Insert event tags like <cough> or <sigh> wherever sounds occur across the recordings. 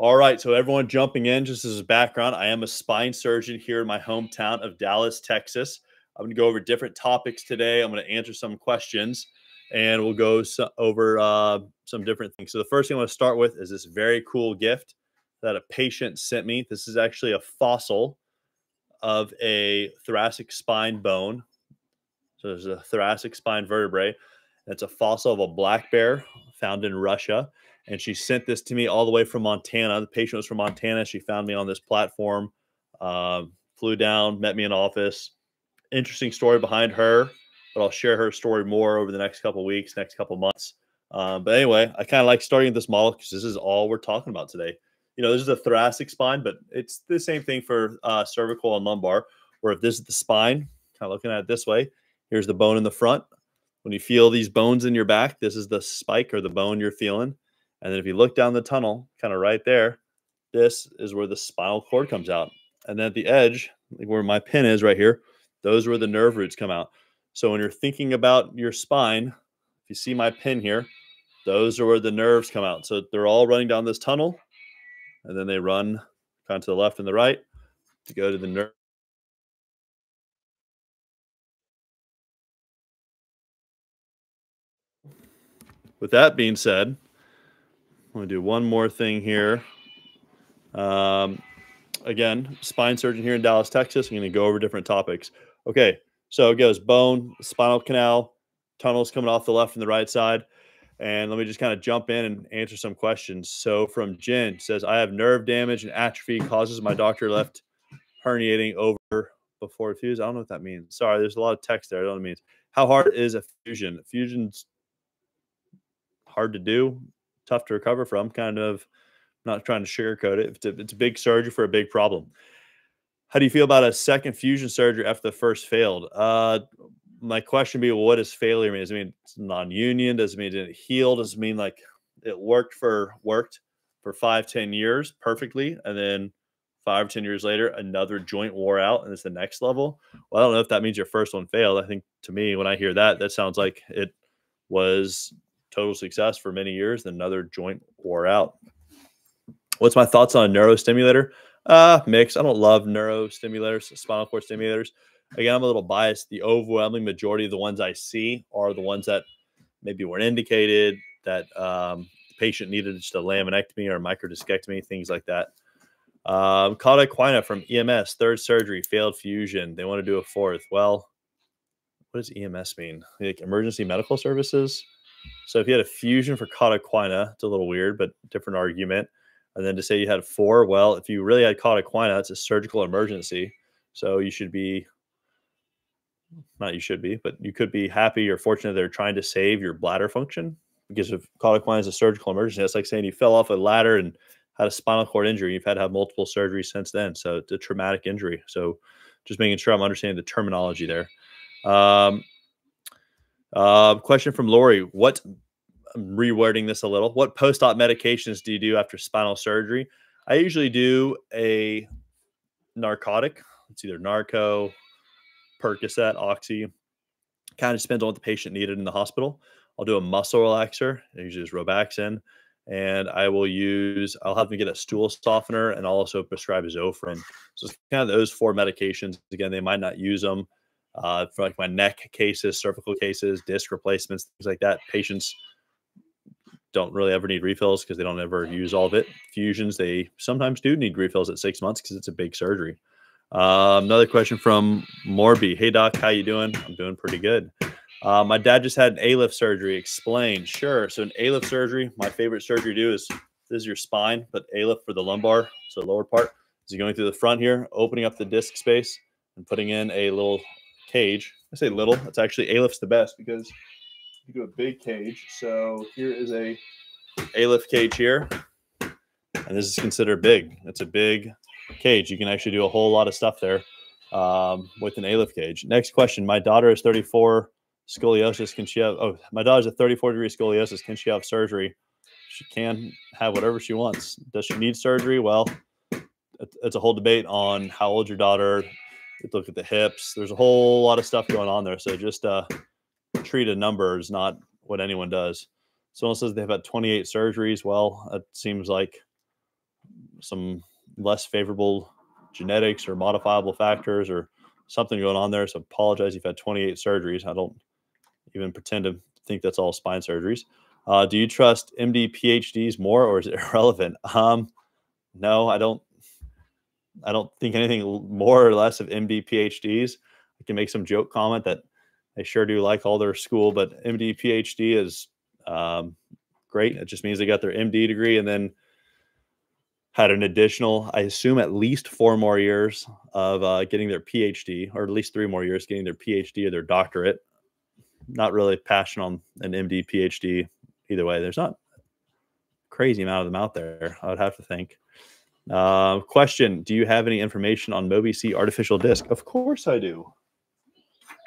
All right, so everyone jumping in, just as a background, I am a spine surgeon here in my hometown of Dallas, Texas. I'm going to go over different topics today. I'm going to answer some questions and we'll go so, over uh, some different things. So, the first thing I want to start with is this very cool gift that a patient sent me. This is actually a fossil of a thoracic spine bone. So, there's a thoracic spine vertebrae. It's a fossil of a black bear found in Russia and she sent this to me all the way from Montana. The patient was from Montana. She found me on this platform, uh, flew down, met me in office. Interesting story behind her, but I'll share her story more over the next couple weeks, next couple months. Um, but anyway, I kind of like starting this model because this is all we're talking about today. You know, this is a thoracic spine, but it's the same thing for uh, cervical and lumbar. Where if this is the spine, kind of looking at it this way, here's the bone in the front. When you feel these bones in your back, this is the spike or the bone you're feeling and then if you look down the tunnel, kind of right there, this is where the spinal cord comes out. And then at the edge, where my pin is right here, those are where the nerve roots come out. So when you're thinking about your spine, if you see my pin here, those are where the nerves come out. So they're all running down this tunnel, and then they run kind of to the left and the right to go to the nerve. With that being said, I'm going to do one more thing here. Um, again, spine surgeon here in Dallas, Texas. I'm going to go over different topics. Okay, so it goes bone, spinal canal, tunnels coming off the left and the right side. And let me just kind of jump in and answer some questions. So from Jen says, I have nerve damage and atrophy causes my doctor left herniating over before fuse. I don't know what that means. Sorry, there's a lot of text there. I don't know what it means. How hard is a fusion? Fusion's hard to do tough to recover from. Kind of not trying to sugarcoat it. It's a, it's a big surgery for a big problem. How do you feel about a second fusion surgery after the first failed? Uh, my question be, what does failure mean? Does it mean it's non-union? Does it mean it healed? Does it mean like it worked for worked for five, ten years perfectly, and then five, ten years later, another joint wore out, and it's the next level? Well, I don't know if that means your first one failed. I think to me, when I hear that, that sounds like it was total success for many years, then another joint wore out. What's my thoughts on a neurostimulator? Uh, mix. I don't love neurostimulators, spinal cord stimulators. Again, I'm a little biased. The overwhelming majority of the ones I see are the ones that maybe weren't indicated, that um, the patient needed just a laminectomy or microdiscectomy, things like that. Um, Cauda equina from EMS, third surgery, failed fusion. They want to do a fourth. Well, what does EMS mean? Like emergency medical services? So if you had a fusion for cauda equina, it's a little weird, but different argument. And then to say you had four, well, if you really had cauda equina, it's a surgical emergency. So you should be, not you should be, but you could be happy or fortunate they're trying to save your bladder function because if cauda equina is a surgical emergency, that's like saying you fell off a ladder and had a spinal cord injury. You've had to have multiple surgeries since then. So it's a traumatic injury. So just making sure I'm understanding the terminology there. Um, uh, question from Lori: What? I'm rewording this a little. What post-op medications do you do after spinal surgery? I usually do a narcotic. It's either Norco, Percocet, Oxy. Kind of depends on what the patient needed in the hospital. I'll do a muscle relaxer. I usually use Robaxin, and I will use. I'll have them get a stool softener, and I'll also prescribe Zofran. So it's kind of those four medications. Again, they might not use them uh, for like my neck cases, cervical cases, disc replacements, things like that. Patients don't really ever need refills because they don't ever use all of it. Fusions, they sometimes do need refills at six months because it's a big surgery. Um, another question from Morby. Hey doc, how you doing? I'm doing pretty good. Uh, my dad just had an ALIF surgery. Explain. Sure. So an ALIF surgery, my favorite surgery to do is this is your spine, but ALIF for the lumbar, so lower part. Is going through the front here, opening up the disc space and putting in a little cage. I say little. It's actually ALIF's the best because you do a big cage. So here is a ALIF cage here, and this is considered big. It's a big cage. You can actually do a whole lot of stuff there um, with an ALIF cage. Next question. My daughter is 34 scoliosis. Can she have? Oh, my daughter's a 34 degree scoliosis. Can she have surgery? She can have whatever she wants. Does she need surgery? Well, it's a whole debate on how old your daughter, look at the hips. There's a whole lot of stuff going on there. So just uh, treat a number is not what anyone does. Someone says they've had 28 surgeries. Well, it seems like some less favorable genetics or modifiable factors or something going on there. So apologize if you've had 28 surgeries. I don't even pretend to think that's all spine surgeries. Uh, do you trust MD PhDs more or is it <laughs> irrelevant? Um, no, I don't. I don't think anything more or less of MD PhDs. I can make some joke comment that they sure do like all their school, but MD PhD is um, great. It just means they got their MD degree and then had an additional, I assume, at least four more years of uh, getting their PhD, or at least three more years getting their PhD or their doctorate. Not really passionate on an MD, PhD, either way. There's not crazy amount of them out there. I would have to think. Uh, question: Do you have any information on Mobi-C artificial disc? Of course, I do.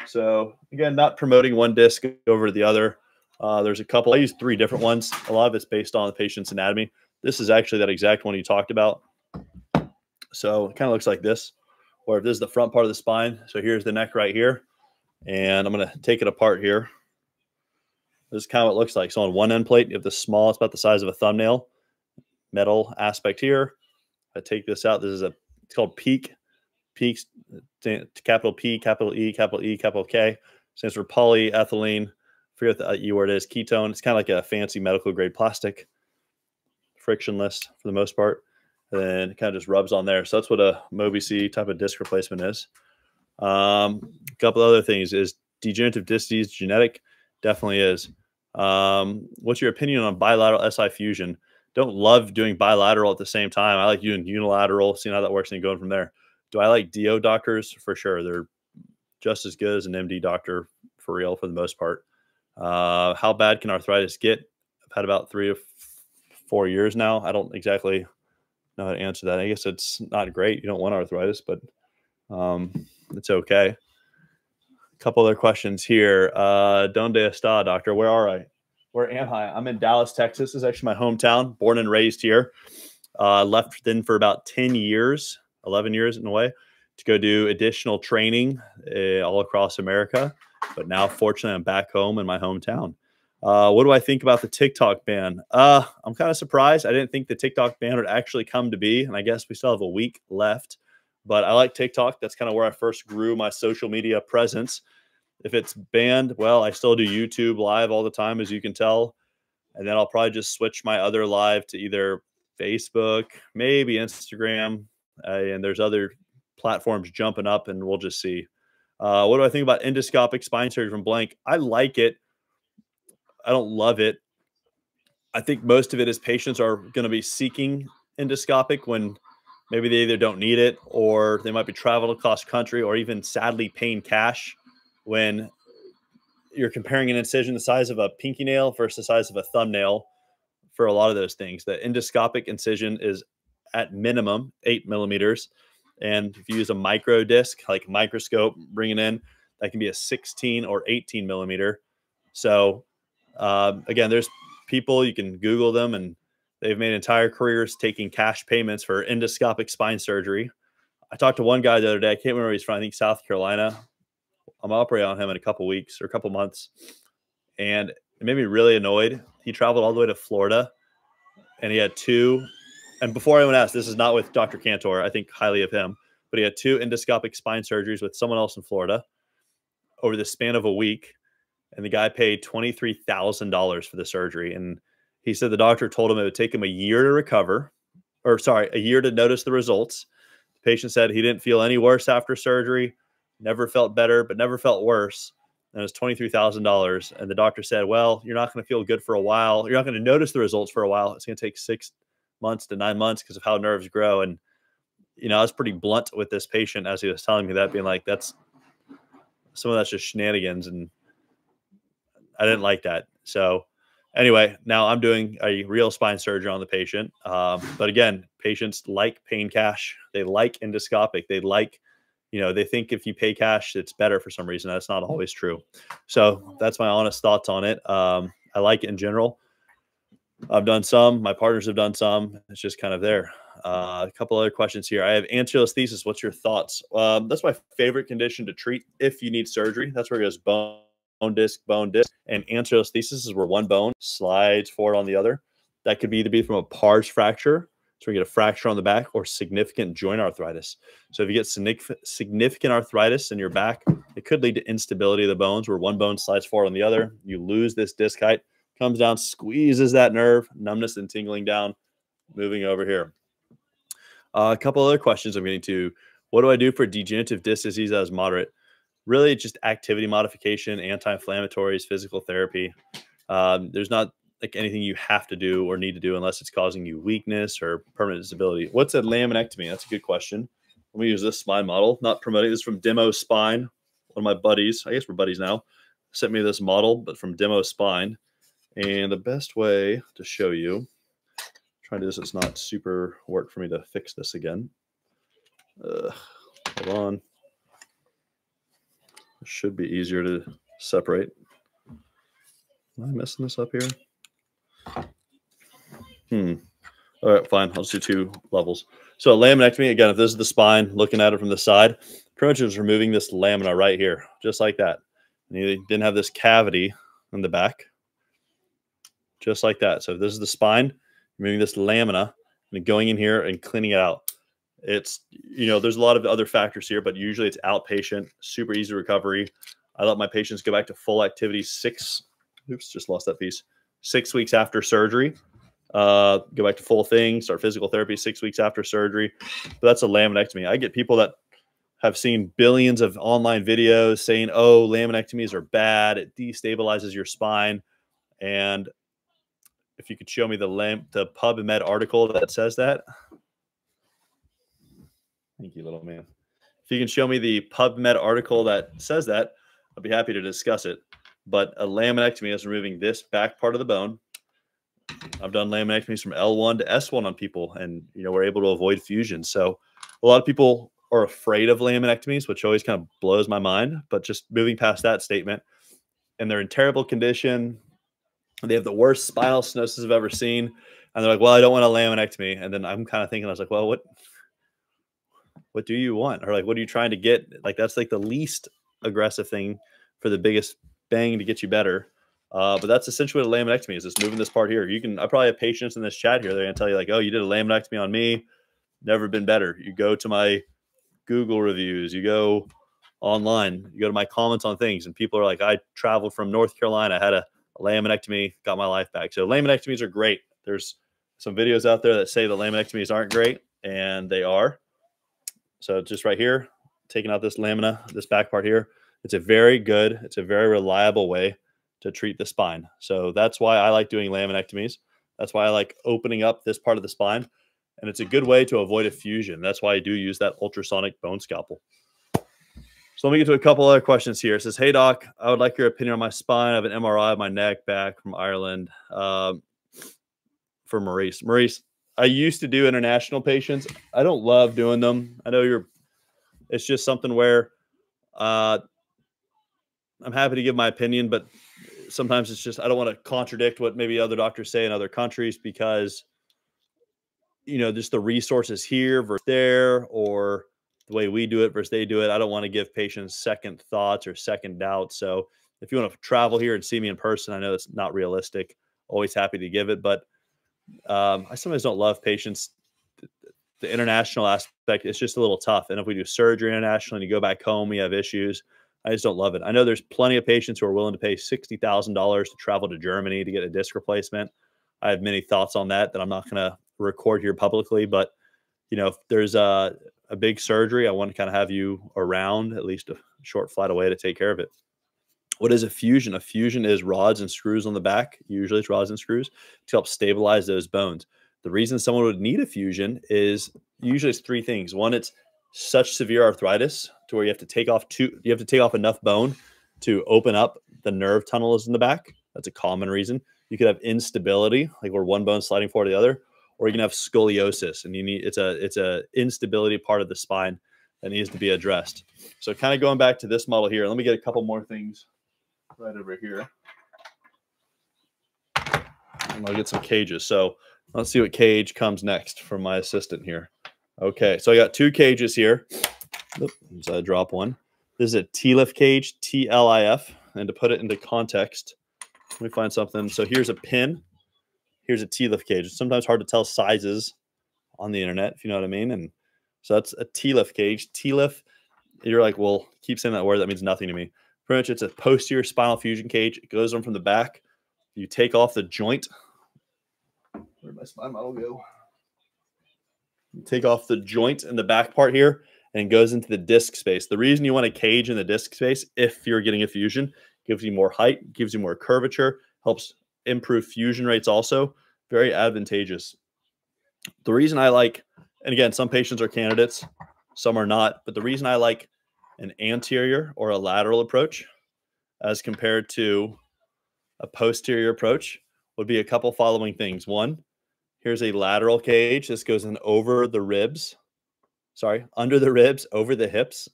So again, not promoting one disc over the other. Uh, there's a couple. I use three different ones. A lot of it's based on the patient's anatomy. This is actually that exact one you talked about. So it kind of looks like this, or if this is the front part of the spine. So here's the neck right here. And I'm going to take it apart here. This is kind of what it looks like. So on one end plate, you have the small, it's about the size of a thumbnail, metal aspect here. I take this out. This is a, it's called PEEK, peaks, capital P, capital E, capital E, capital K. Stands for polyethylene. I forget the E word is. Ketone. It's kind of like a fancy medical grade plastic frictionless for the most part. And then it kind of just rubs on there. So that's what a Mobi-C type of disc replacement is. Um, a couple other things is degenerative disc disease genetic? Definitely is. Um, what's your opinion on bilateral SI fusion? Don't love doing bilateral at the same time. I like doing unilateral, seeing how that works and going from there. Do I like DO doctors? For sure. They're just as good as an MD doctor for real for the most part. Uh, how bad can arthritis get? I've had about three to four years now. I don't exactly know how to answer that. I guess it's not great. You don't want arthritis, but um, it's okay. A couple other questions here. Uh, Donde está, doctor? Where are I? Where am I? I'm in Dallas, Texas. This is actually my hometown. Born and raised here. Uh, left then for about 10 years, 11 years in a way, to go do additional training uh, all across America. But now, fortunately, I'm back home in my hometown. Uh, what do I think about the TikTok ban? Uh, I'm kind of surprised. I didn't think the TikTok ban would actually come to be, and I guess we still have a week left. But I like TikTok. That's kind of where I first grew my social media presence. If it's banned, well, I still do YouTube live all the time, as you can tell. And then I'll probably just switch my other live to either Facebook, maybe Instagram, uh, and there's other platforms jumping up, and we'll just see. Uh, what do I think about endoscopic spine surgery from Blank? I like it. I don't love it. I think most of it is patients are going to be seeking endoscopic when maybe they either don't need it or they might be traveling across country or even sadly paying cash when you're comparing an incision the size of a pinky nail versus the size of a thumbnail for a lot of those things. The endoscopic incision is at minimum eight millimeters. And if you use a micro disc, like microscope, bring it in, that can be a 16 or 18 millimeter. So uh, again, there's people you can Google them, and they've made entire careers taking cash payments for endoscopic spine surgery. I talked to one guy the other day. I can't remember where he's from. I think South Carolina. I'm operating on him in a couple weeks or a couple months, and it made me really annoyed. He traveled all the way to Florida, and he had two. And before anyone asks, this is not with Dr. Cantor. I think highly of him, but he had two endoscopic spine surgeries with someone else in Florida over the span of a week and the guy paid $23,000 for the surgery. And he said the doctor told him it would take him a year to recover, or sorry, a year to notice the results. The patient said he didn't feel any worse after surgery, never felt better, but never felt worse. And it was $23,000. And the doctor said, Well, you're not going to feel good for a while. You're not going to notice the results for a while. It's going to take six months to nine months because of how nerves grow. And, you know, I was pretty blunt with this patient as he was telling me that, being like, That's some of that's just shenanigans. And I didn't like that. So anyway, now I'm doing a real spine surgery on the patient. Um, but again, patients like pain cash. They like endoscopic. They like, you know, they think if you pay cash, it's better for some reason. That's not always true. So that's my honest thoughts on it. Um, I like it in general. I've done some. My partners have done some. It's just kind of there. Uh, a couple other questions here. I have anterolisthesis. What's your thoughts? Um, that's my favorite condition to treat if you need surgery. That's where it goes bone bone disc, bone disc, and anterolisthesis is where one bone slides forward on the other. That could be either be from a pars fracture, So we get a fracture on the back or significant joint arthritis. So if you get significant arthritis in your back, it could lead to instability of the bones where one bone slides forward on the other. You lose this disc height, comes down, squeezes that nerve, numbness and tingling down, moving over here. Uh, a couple other questions I'm getting to. What do I do for degenerative disc disease as moderate? Really, just activity modification, anti-inflammatories, physical therapy. Um, there's not like anything you have to do or need to do unless it's causing you weakness or permanent disability. What's a laminectomy? That's a good question. Let me use this spine model. Not promoting this from Demo Spine. One of my buddies, I guess we're buddies now, sent me this model, but from Demo Spine. And the best way to show you, trying to do this, it's not super work for me to fix this again. Uh, hold on. It should be easier to separate. Am I messing this up here? Hmm. All right, fine. I'll just do two levels. So laminectomy, again, if this is the spine, looking at it from the side, pretty much just removing this lamina right here, just like that. And you didn't have this cavity in the back, just like that. So if this is the spine, removing this lamina and going in here and cleaning it out. It's, you know, there's a lot of other factors here, but usually it's outpatient, super easy recovery. I let my patients go back to full activity six, oops, just lost that piece, six weeks after surgery. Uh, go back to full thing, start physical therapy six weeks after surgery. But that's a laminectomy. I get people that have seen billions of online videos saying, oh, laminectomies are bad. It destabilizes your spine. And if you could show me the lamp, the PubMed article that says that. Thank you, little man. If you can show me the PubMed article that says that, I'd be happy to discuss it. But a laminectomy is removing this back part of the bone. I've done laminectomies from L1 to S1 on people, and you know we're able to avoid fusion. So a lot of people are afraid of laminectomies, which always kind of blows my mind. But just moving past that statement, and they're in terrible condition. They have the worst spinal stenosis I've ever seen, and they're like, "Well, I don't want a laminectomy." And then I'm kind of thinking, I was like, "Well, what, what do you want, or like, what are you trying to get? Like, that's like the least aggressive thing for the biggest bang to get you better. Uh, but that's essentially what a laminectomy is. Just moving this part here. You can. I probably have patients in this chat here. They're gonna tell you like, "Oh, you did a laminectomy on me. Never been better." You go to my Google reviews. You go online. You go to my comments on things, and people are like, "I traveled from North Carolina. I had a, a laminectomy, got my life back." So laminectomies are great. There's some videos out there that say the laminectomies aren't great, and they are. So just right here, taking out this lamina, this back part here. It's a very good, it's a very reliable way to treat the spine. So that's why I like doing laminectomies. That's why I like opening up this part of the spine. And it's a good way to avoid a fusion. That's why I do use that ultrasonic bone scalpel. So let me get to a couple other questions here. It says, Hey, doc, I would like your opinion on my spine. I have an MRI of my neck back from Ireland um, for Maurice. Maurice, I used to do international patients. I don't love doing them. I know you're, it's just something where uh, I'm happy to give my opinion, but sometimes it's just I don't want to contradict what maybe other doctors say in other countries because you know just the resources here versus there or the way we do it versus they do it. I don't want to give patients second thoughts or second doubts. So if you want to travel here and see me in person, I know it's not realistic. Always happy to give it, but um, I sometimes don't love patients. The international aspect, it's just a little tough. And if we do surgery internationally and you go back home, we have issues. I just don't love it. I know there's plenty of patients who are willing to pay sixty thousand dollars to travel to Germany to get a disc replacement. I have many thoughts on that that I'm not going to record here publicly, but you know, if there's a a big surgery, I want to kind of have you around at least a short flight away to take care of it. What is a fusion? A fusion is rods and screws on the back. Usually, it's rods and screws to help stabilize those bones. The reason someone would need a fusion is usually it's three things. One, it's such severe arthritis to where you have to take off two you have to take off enough bone to open up the nerve tunnels in the back. That's a common reason. You could have instability like where one bone sliding forward to the other or you can have scoliosis and you need it's a it's a instability part of the spine that needs to be addressed. So kind of going back to this model here let me get a couple more things right over here. And i'll get some cages. So let's see what cage comes next from my assistant here Okay, so I got two cages here. Oops, I drop one. This is a TLIF cage, T-L-I-F. And to put it into context, let me find something. So here's a pin. Here's a TLIF cage. It's sometimes hard to tell sizes on the internet, if you know what I mean. And so that's a TLIF cage. TLIF, you're like, well, keep saying that word. That means nothing to me. Pretty much it's a posterior spinal fusion cage. It goes on from the back. You take off the joint. Where'd my spine model go? Take off the joint in the back part here and goes into the disc space. The reason you want a cage in the disc space, if you're getting a fusion, gives you more height, gives you more curvature, helps improve fusion rates also. Very advantageous. The reason I like, and again, some patients are candidates, some are not, but the reason I like an anterior or a lateral approach as compared to a posterior approach would be a couple following things. One, here's a lateral cage. This goes in over the ribs, sorry, under the ribs, over the hips.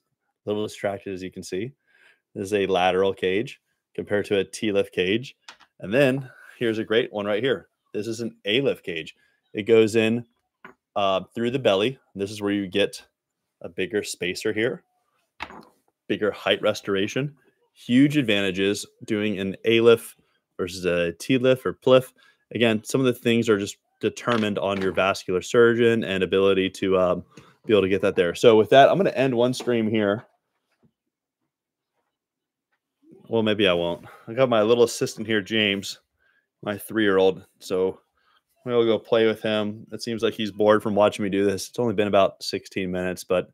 A little distracted as you can see. This is a lateral cage compared to a TLIF cage. And then here's a great one right here. This is an ALIF cage. It goes in uh, through the belly. This is where you get a bigger spacer here, bigger height restoration. Huge advantages doing an ALIF versus a TLIF or PLIF. Again, some of the things are just determined on your vascular surgeon and ability to um, be able to get that there. So with that, I'm going to end one stream here. Well, maybe I won't. I got my little assistant here, James, my three-year-old. So we'll go play with him. It seems like he's bored from watching me do this. It's only been about 16 minutes, but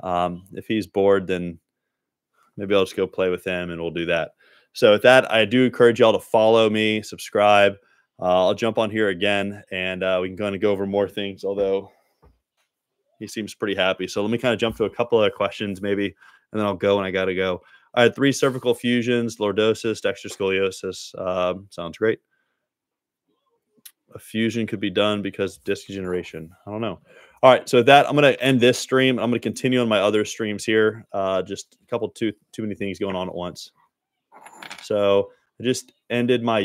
um, if he's bored, then maybe I'll just go play with him and we'll do that. So with that, I do encourage y'all to follow me, subscribe. Uh, I'll jump on here again and uh, we can kind of go over more things, although he seems pretty happy. So let me kind of jump to a couple of questions maybe, and then I'll go and I got to go. I had three cervical fusions, lordosis, dextroscoliosis. Um, sounds great. A fusion could be done because disc degeneration. I don't know. All right, so that I'm going to end this stream. I'm going to continue on my other streams here. Uh, just a couple too too many things going on at once. So I just ended my